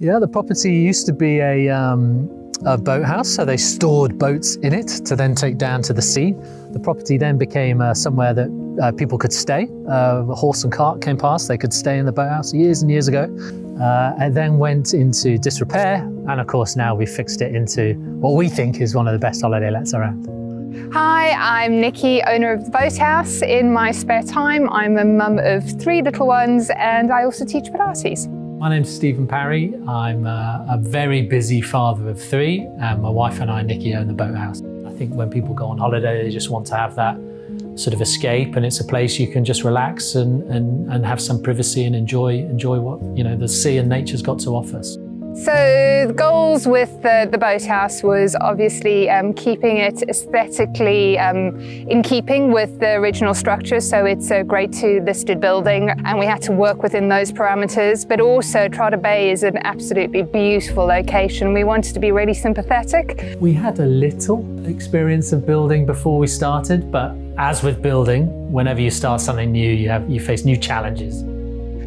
Yeah, the property used to be a, um, a boathouse, so they stored boats in it to then take down to the sea. The property then became uh, somewhere that uh, people could stay. Uh, a horse and cart came past, they could stay in the boathouse years and years ago. Uh, and then went into disrepair, and of course now we've fixed it into what we think is one of the best holiday lets around. Hi, I'm Nikki, owner of the Boathouse. In my spare time, I'm a mum of three little ones and I also teach Pilates. My name's Stephen Parry. I'm a, a, very busy father of three, and my wife and I, Nikki, own the boathouse. I think when people go on holiday, they just want to have that sort of escape, and it's a place you can just relax and, and, and have some privacy and enjoy enjoy what you know the sea and nature's got to offer us. So the goals with the, the boathouse was obviously um, keeping it aesthetically um, in keeping with the original structure. So it's a grade two listed building and we had to work within those parameters. But also Trearddur Bay is an absolutely beautiful location. We wanted to be really sympathetic. We had a little experience of building before we started, but as with building, whenever you start something new, you have you face new challenges.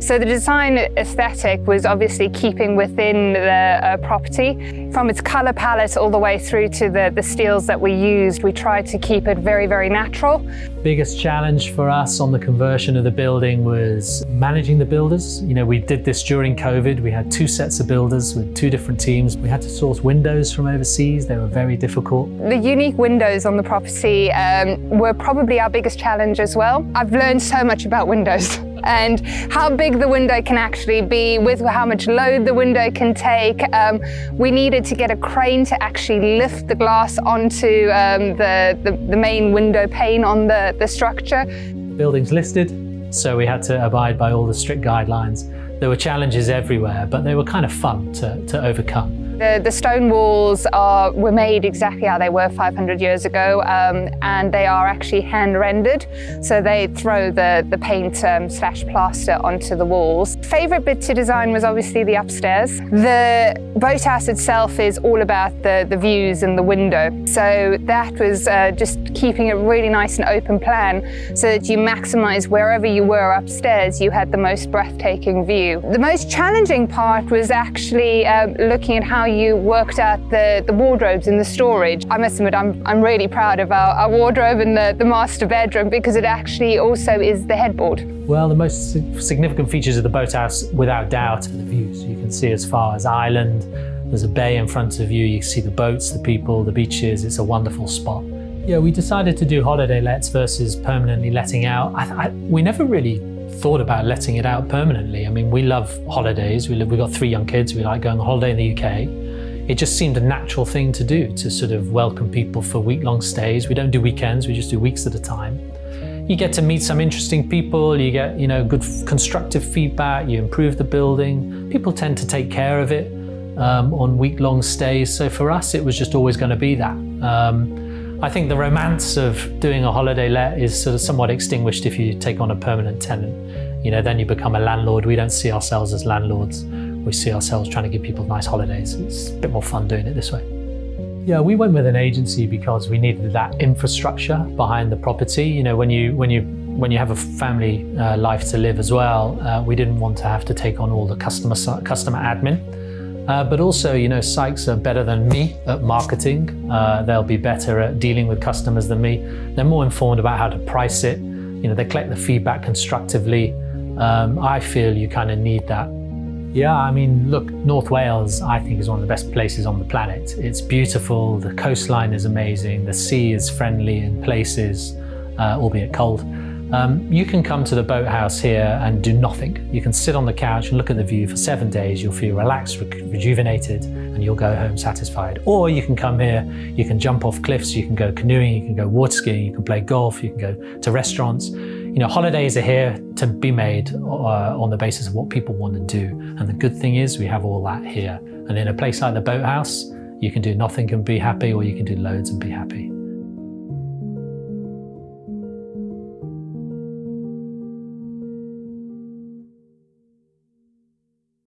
So the design aesthetic was obviously keeping within the uh, property. From its colour palette all the way through to the, the steels that we used, we tried to keep it very, very natural. Biggest challenge for us on the conversion of the building was managing the builders. You know, we did this during COVID. We had two sets of builders with two different teams. We had to source windows from overseas. They were very difficult. The unique windows on the property um, were probably our biggest challenge as well. I've learned so much about windows. and how big the window can actually be with how much load the window can take. Um, we needed to get a crane to actually lift the glass onto um, the, the, the, main window pane on the, the structure. Building's listed, so we had to abide by all the strict guidelines. There were challenges everywhere, but they were kind of fun to, to overcome. The, the stone walls are, were made exactly how they were 500 years ago, um, and they are actually hand rendered. So they throw the, the paint um, slash plaster onto the walls. Favorite bit to design was obviously the upstairs. The boathouse itself is all about the, the views and the window. So that was uh, just keeping it really nice and open plan so that you maximize wherever you were upstairs, you had the most breathtaking view. The most challenging part was actually uh, looking at how you worked out the, the wardrobes and the storage. I must admit, I'm, I'm really proud of our, our wardrobe and the, the master bedroom because it actually also is the headboard. Well, the most significant features of the boathouse, without doubt, are the views. You can see as far as Island, there's a bay in front of you, you see the boats, the people, the beaches, it's a wonderful spot. Yeah, we decided to do holiday lets versus permanently letting out. I, I, we never really thought about letting it out permanently. I mean, we love holidays. We live, we've got three young kids. We like going on holiday in the UK. It just seemed a natural thing to do to sort of welcome people for week long stays. We don't do weekends, we just do weeks at a time. You get to meet some interesting people, you get, you know, good constructive feedback, you improve the building. People tend to take care of it um, on week long stays. So for us, it was just always going to be that. Um, I think the romance of doing a holiday let is sort of somewhat extinguished if you take on a permanent tenant. You know, then you become a landlord. We don't see ourselves as landlords. We see ourselves trying to give people nice holidays. It's a bit more fun doing it this way. Yeah, we went with an agency because we needed that infrastructure behind the property. You know, when you when you when you have a family uh, life to live as well, uh, we didn't want to have to take on all the customer customer admin. Uh, but also, you know, Sykes are better than me at marketing. Uh, they'll be better at dealing with customers than me. They're more informed about how to price it. You know, they collect the feedback constructively. Um, I feel you kind of need that. Yeah, I mean, look, North Wales, I think, is one of the best places on the planet. It's beautiful, the coastline is amazing, the sea is friendly in places, uh, albeit cold. Um, you can come to the boathouse here and do nothing. You can sit on the couch and look at the view for seven days. You'll feel relaxed, re rejuvenated, and you'll go home satisfied. Or you can come here, you can jump off cliffs, you can go canoeing, you can go water skiing, you can play golf, you can go to restaurants. You know, holidays are here to be made uh, on the basis of what people want to do. And the good thing is we have all that here. And in a place like the boathouse, you can do nothing and be happy, or you can do loads and be happy.